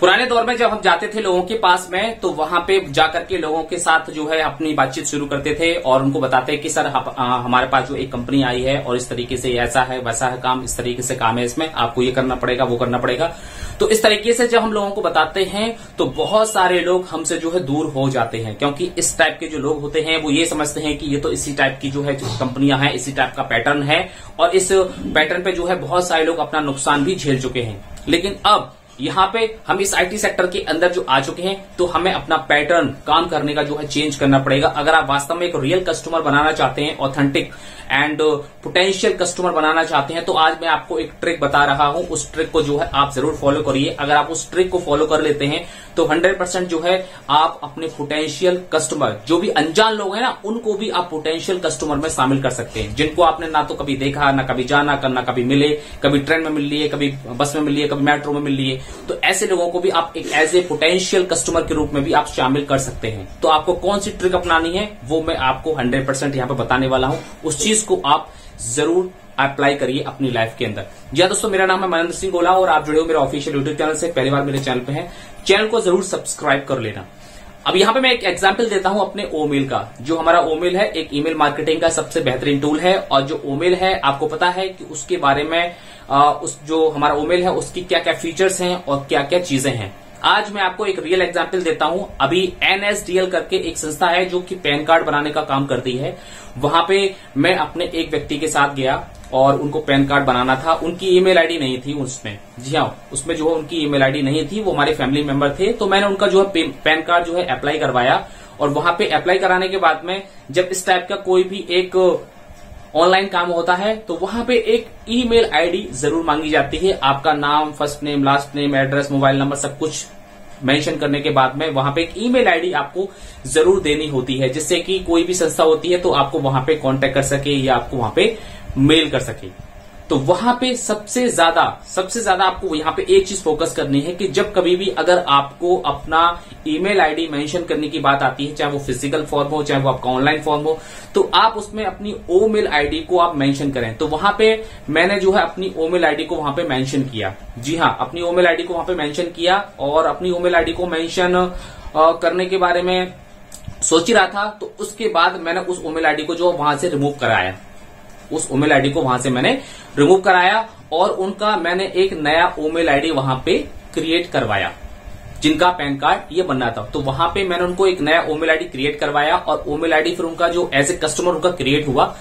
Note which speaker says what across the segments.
Speaker 1: पुराने दौर में जब हम जाते थे लोगों के पास में तो वहाँ पे जाकर के लोगों के साथ जो है अपनी बातचीत शुरू करते थे और उनको बताते कि, सर हमारे पास जो एक कंपनी आई है और इस तरीके से ऐसा है, वैसा है काम, इस तरीके से काम है इसमें, आपको ये करना पड़ेगा, वो करना पड़ेगा। तो इस तरीके से जब हम लोगों को बताते हैं तो बहुत सारे लोग हमसे जो है दूर हो जाते हैं, क्योंकि इस टाइप के जो लोग होते हैं, वो ये समझते हैं कि ये तो इसी टाइप की जो है कंपनियाँ हैं, इसी टाइप का पैटर्न है और इस पैटर्न पे जो है बहुत सारे लोग अपना नुकसान भी झेल चुके हैं। लेकिन अब यहाँ पे हम इस आईटी सेक्टर के अंदर जो आ चुके हैं तो हमें अपना पैटर्न काम करने का जो है चेंज करना पड़ेगा। अगर आप वास्तव में एक रियल कस्टमर बनाना चाहते हैं ऑथेंटिक एंड पोटेंशियल कस्टमर बनाना चाहते हैं तो आज मैं आपको एक ट्रिक बता रहा हूँ। उस ट्रिक को जो है आप ज़रूर फॉलो करिए। अगर आप उस ट्रिक को फॉलो कर लेते हैं तो 100 परसेंट जो है आप अपने पोटेंशियल कस्टमर जो भी अनजान लोग हैं ना, उनको भी आप पोटेंशियल कस्टमर में शामिल कर सकते हैं। जिनको आपने ना तो कभी देखा, ना कभी जाना ना कभी मिले, कभी ट्रेन में मिल लिए, कभी बस में मिल लिए, कभी मेट्रो में मिल लिए। तो ऐसे लोगों को भी आप एक एज ए पोटेंशियल कस्टमर के रूप में भी आप शामिल कर सकते हैं। तो आपको कौन सी ट्रिक अपनानी है, वो मैं आपको हंड्रेड परसेंट यहाँ पे बताने वाला हूँ। उस चीज़ को आप ज़रूर अप्लाई करिए अपनी लाइफ के अंदर। जी हाँ दोस्तों, मेरा नाम है महेंद्र सिंह गोला और आप जुड़े हो मेरे ऑफिशियल यूट्यूब चैनल से। पहली बार मेरे चैनल पे हैं। चैनल को ज़रूर सब्सक्राइब कर लेना। अब यहाँ पे मैं एक एग्ज़ाम्पल देता हूँ अपने ओमेल का। जो हमारा ओमेल है, एक ईमेल मार्केटिंग का सबसे बेहतरीन टूल है। और जो ओमेल है, आपको पता है कि उसके बारे में उस जो हमारा ओमेल है, उसकी क्या क्या फीचर्स हैं और क्या क्या चीज़ें हैं। आज मैं आपको एक रियल एग्ज़ाम्पल देता हूँ। अभी एनएसडीएल करके एक संस्था है जो कि पैन कार्ड बनाने का काम करती है। वहाँ पे मैं अपने एक व्यक्ति के साथ गया और उनको पैन कार्ड बनाना था। उनकी ईमेल आईडी नहीं थी उसमें। जी हाँ उसमें जो है उनकी ईमेल आईडी नहीं थी, वो हमारे फैमिली मेंबर थे। तो मैंने उनका जो है पैन कार्ड जो है अप्लाई करवाया और वहाँ पे अप्लाई कराने के बाद में जब इस टाइप का कोई भी एक ऑनलाइन काम होता है तो वहाँ पे एक ईमेल आईडी ज़रूर मांगी जाती है। आपका नाम, first name last name, address, mobile number, सब कुछ मेंशन करने के बाद में वहाँ पे एक ईमेल आईडी आपको ज़रूर देनी होती है, जिससे कि कोई भी संस्था होती है तो आपको वहाँ पे कांटेक्ट कर सके या आपको वहाँ पे मेल कर सके। तो वहाँ पे सबसे ज़्यादा सबसे ज़्यादा आपको यहाँ पे एक चीज़ फोकस करनी है कि जब कभी भी अगर आपको अपना ईमेल आईडी मेंशन करने की बात आती है, चाहे वो फ़िज़िकल फॉर्म हो, चाहे वो आपका ऑनलाइन फॉर्म हो तो आप उसमें अपनी ओमेल आईडी को आप मेंशन करें। तो वहाँ पे मैंने जो है अपनी ओ मेल आईडी को वहाँ पे मेंशन किया। जी हाँ अपनी ओ मेल आईडी को वहाँ पे मेंशन किया और अपनी ओ मेल आईडी को मेंशन करने के बारे में सोच ही रहा था तो उसके बाद मैंने उस ओमेल आईडी को जो वहाँ से रिमूव कराया। उस ओ ओमेल आईडी को वहाँ से मैंने रिमूव कराया और उनका मैंने एक नया ओमेल आईडी वहाँ पे क्रिएट करवाया। जिनका पैन कार्ड ये बनना था। तो वहाँ पे मैंने उनको एक नया ओमेल आईडी क्रिएट करवाया और ओमेल आईडी फिर उनका जो एज ए कस्टमर उनका क्रिएट हुआ।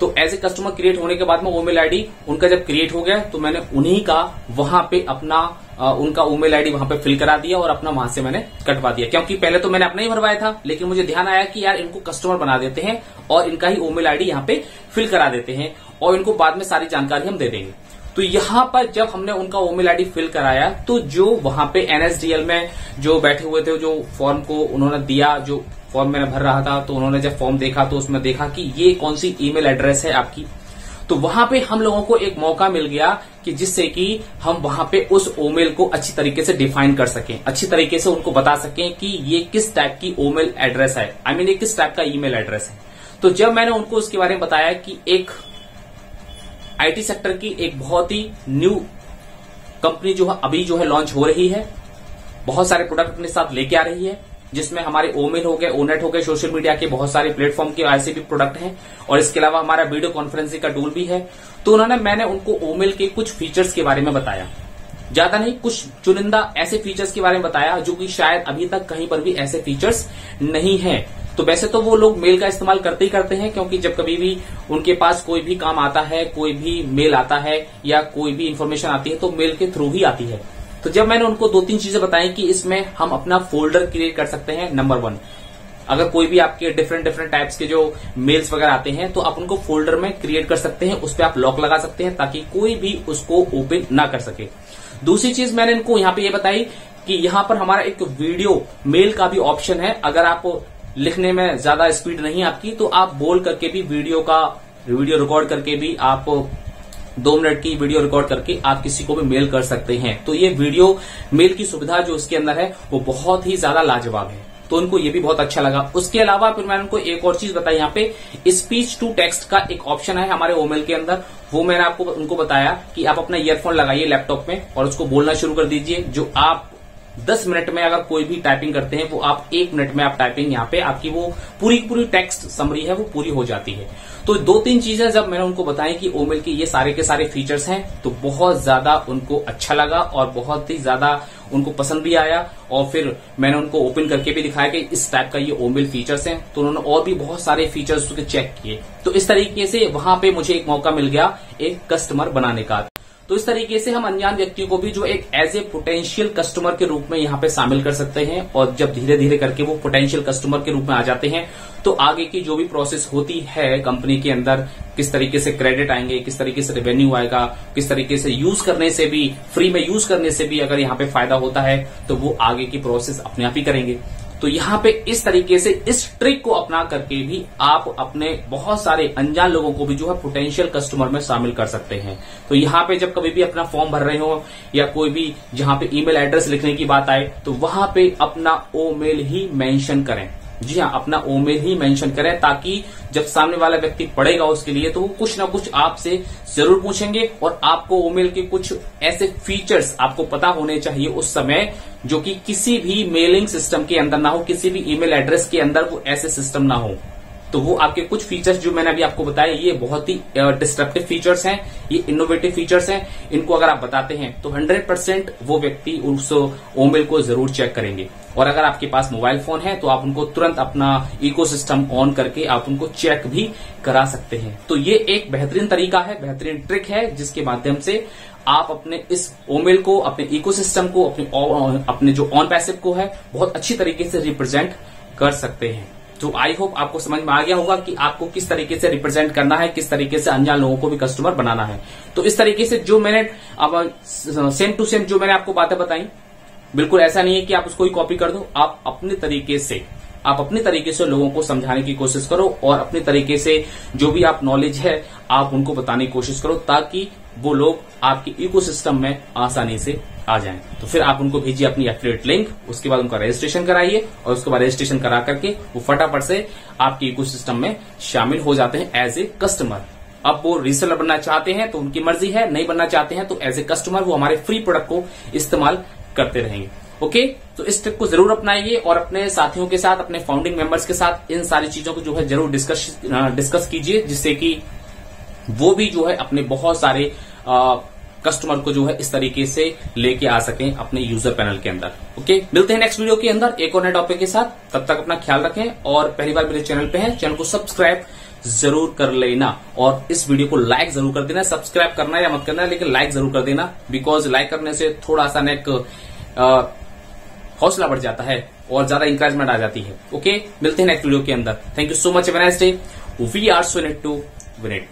Speaker 1: तो एज ए कस्टमर क्रिएट होने के बाद में ओमेल आईडी उनका जब क्रिएट हो गया तो मैंने उन्हीं का वहाँ पे अपना आ, उनका ओमेल आईडी वहाँ पे फिल करा दिया और अपना वहाँ से मैंने कटवा दिया। क्योंकि पहले तो मैंने अपना ही भरवाया था लेकिन मुझे ध्यान आया कि यार इनको कस्टमर बना देते हैं और इनका ही ओमेल आईडी यहाँ पे फिल करा देते हैं और इनको बाद में सारी जानकारी हम दे देंगे। तो यहाँ पर जब हमने उनका ओमेल आईडी फिल कराया तो जो वहाँ पे एनएसडीएल में जो बैठे हुए थे जो फॉर्म को उन्होंने दिया जो फॉर्म मैंने भर रहा था तो उन्होंने जब फॉर्म देखा तो उसमें देखा कि ये कौन सी ईमेल एड्रेस है आपकी। तो वहाँ पे हम लोगों को एक मौका मिल गया कि जिससे कि हम वहाँ पे उस ओमेल को अच्छी तरीके से डिफाइन कर सकें अच्छी तरीके से उनको बता सकें कि ये किस टाइप की ओमेल एड्रेस है। आई I मीन mean, ये किस टाइप का ईमेल एड्रेस है। तो जब मैंने उनको उसके बारे में बताया कि एक आईटी सेक्टर की एक बहुत ही न्यू कंपनी जो है, अभी जो है लॉन्च हो रही है। बहुत सारे प्रोडक्ट अपने साथ लेके आ रही है, जिसमें हमारे ओमेल हो गए ओनेट हो गए सोशल मीडिया के बहुत सारे प्लेटफॉर्म के ऐसे भी प्रोडक्ट हैं, और इसके अलावा हमारा वीडियो कॉन्फ्रेंसिंग का टूल भी है। तो उन्होंने, मैंने उनको ओमेल के कुछ फीचर्स के बारे में बताया। ज़्यादा नहीं, कुछ चुनिंदा ऐसे फीचर्स के बारे में बताया, जो कि शायद अभी तक कहीं पर भी ऐसे फीचर्स नहीं है। तो वैसे तो वो लोग मेल का इस्तेमाल करते ही करते हैं, क्योंकि जब कभी भी उनके पास कोई भी काम आता है, कोई भी मेल आता है या कोई भी इन्फॉर्मेशन आती है तो मेल के थ्रू ही आती है। तो जब मैंने उनको दो तीन चीज़ें बताई कि इसमें हम अपना फोल्डर क्रिएट कर सकते हैं नंबर वन अगर कोई भी आपके डिफरेंट डिफरेंट टाइप्स के जो मेल्स वगैरह आते हैं तो आप उनको फोल्डर में क्रिएट कर सकते हैं, उस पर आप लॉक लगा सकते हैं, ताकि कोई भी उसको ओपन ना कर सके। दूसरी चीज़ मैंने इनको यहाँ पे ये बताई कि यहाँ पर हमारा एक वीडियो मेल का भी ऑप्शन है, अगर आप लिखने में ज़्यादा स्पीड नहीं आपकी तो आप बोल करके भी वीडियो का, वीडियो रिकॉर्ड करके भी आप दो मिनट की वीडियो रिकॉर्ड करके आप किसी को भी मेल कर सकते हैं। तो ये वीडियो मेल की सुविधा जो उसके अंदर है, वो बहुत ही ज़्यादा लाजवाब है। तो उनको ये भी बहुत अच्छा लगा। उसके अलावा फिर मैंने उनको एक और चीज़ बताई, यहाँ पे स्पीच टू टेक्स्ट का एक ऑप्शन है हमारे ओमेल के अंदर। वो मैंने आपको, उनको बताया कि आप अपना ईयरफोन लगाइए लैपटॉप में और उसको बोलना शुरू कर दीजिए, जो आप दस मिनट में अगर कोई भी टाइपिंग करते हैं, वो आप एक मिनट में आप टाइपिंग यहाँ पे आपकी वो पूरी पूरी टेक्स्ट समरी है, वो पूरी हो जाती है। तो दो तीन चीज़ें जब मैंने उनको बताई कि ओमेल के ये सारे के सारे फीचर्स हैं तो बहुत ज़्यादा उनको अच्छा लगा और बहुत ही ज़्यादा उनको पसंद भी आया। और फिर मैंने उनको ओपन करके भी दिखाया कि इस टाइप का ये ओमेल फीचर्स हैं तो उन्होंने और भी बहुत सारे फीचर्स उसके चेक किए। तो इस तरीके से वहाँ पे मुझे एक मौका मिल गया, एक कस्टमर बनाने का। तो इस तरीके से हम अनजान व्यक्ति को भी जो एक एज ए पोटेंशियल कस्टमर के रूप में यहाँ पे शामिल कर सकते हैं और जब धीरे धीरे करके वो पोटेंशियल कस्टमर के रूप में आ जाते हैं तो आगे की जो भी प्रोसेस होती है कंपनी के अंदर, किस तरीके से क्रेडिट आएँगे, किस तरीके से रेवेन्यू आएगा, किस तरीके से यूज़ करने से भी फ्री में यूज़ करने से भी अगर यहाँ पे फ़ायदा होता है तो वो आगे की प्रोसेस अपने आप ही करेंगे। तो यहाँ पे इस तरीके से इस ट्रिक को अपना करके भी आप अपने बहुत सारे अनजान लोगों को भी जो है पोटेंशियल कस्टमर में शामिल कर सकते हैं। तो यहाँ पे जब कभी भी अपना फॉर्म भर रहे हो या कोई भी जहाँ पे ईमेल एड्रेस लिखने की बात आए तो वहाँ पे अपना ओ मेल ही मैंशन करें। जी हाँ अपना ओमेल ही मेंशन करें ताकि जब सामने वाला व्यक्ति पढ़ेगा उसके लिए तो वो कुछ ना कुछ आपसे ज़रूर पूछेंगे और आपको ओमेल के कुछ ऐसे फीचर्स आपको पता होने चाहिए उस समय जो कि किसी भी मेलिंग सिस्टम के अंदर ना हो, किसी भी ईमेल एड्रेस के अंदर वो ऐसे सिस्टम ना हो। तो वो आपके कुछ फीचर्स जो मैंने अभी आपको बताया ये बहुत ही डिस्ट्रप्टिव फीचर्स हैं, ये इनोवेटिव फीचर्स हैं। इनको अगर आप बताते हैं तो 100 परसेंट वो व्यक्ति उस ओमेल को ज़रूर चेक करेंगे। और अगर आपके पास मोबाइल फ़ोन है तो आप उनको तुरंत अपना इकोसिस्टम ऑन करके आप उनको चेक भी करा सकते हैं। तो ये एक बेहतरीन तरीका है, बेहतरीन ट्रिक है, जिसके माध्यम से आप अपने इस ओमेल को, अपने इकोसिस्टम को, अपने अपने जो ऑन पैसिव को है, बहुत अच्छी तरीके से रिप्रेजेंट कर सकते हैं। तो आई होप आपको समझ में आ गया होगा कि आपको किस तरीके से रिप्रेजेंट करना है, किस तरीके से अनजान लोगों को भी कस्टमर बनाना है। तो इस तरीके से जो मैंने, अब सेम टू सेम जो मैंने आपको बातें बताई, बिल्कुल ऐसा नहीं है कि आप उसको ही कॉपी कर दो। आप अपने तरीके से, आप अपने तरीके से लोगों को समझाने की कोशिश करो और अपने तरीके से जो भी आप नॉलेज है, आप उनको बताने की कोशिश करो ताकि वो लोग आपके इकोसिस्टम में आसानी से आ जाएँ। तो फिर आप उनको भेजिए अपनी एफिलेट लिंक उसके बाद उनका रजिस्ट्रेशन कराइए और उसके बाद रजिस्ट्रेशन करा करके वो फटाफट से आपके इकोसिस्टम में शामिल हो जाते हैं एज ए कस्टमर अब वो रीसेलर बनना चाहते हैं तो उनकी मर्ज़ी है, नहीं बनना चाहते हैं तो एज ए कस्टमर वो हमारे फ्री प्रोडक्ट को इस्तेमाल करते रहेंगे। ओके तो इस ट्रिक को ज़रूर अपनाइए और अपने साथियों के साथ, अपने फाउंडिंग मेंबर्स के साथ इन सारी चीज़ों को जो है ज़रूर डिस्कस डिस्कस कीजिए, जिससे कि वो भी जो है अपने बहुत सारे कस्टमर को जो है इस तरीके से लेके आ सके अपने यूज़र पैनल के अंदर। ओके, मिलते हैं नेक्स्ट वीडियो के अंदर। एक और नए टॉपिक के साथ, तब तक अपना ख्याल रखें और पहली बार मेरे चैनल पे हैं, चैनल को सब्सक्राइब ज़रूर कर लेना और इस वीडियो को लाइक ज़रूर कर देना। सब्सक्राइब करना या मत करना, लेकिन लाइक ज़रूर कर देना बिकॉज़ लाइक करने से थोड़ा सा नेक हौसला बढ़ जाता है और ज़्यादा इंकरेजमेंट आ जाती है। ओके, मिलते हैं नेक्स्ट वीडियो के अंदर। Thank you so much we are so net to विनेट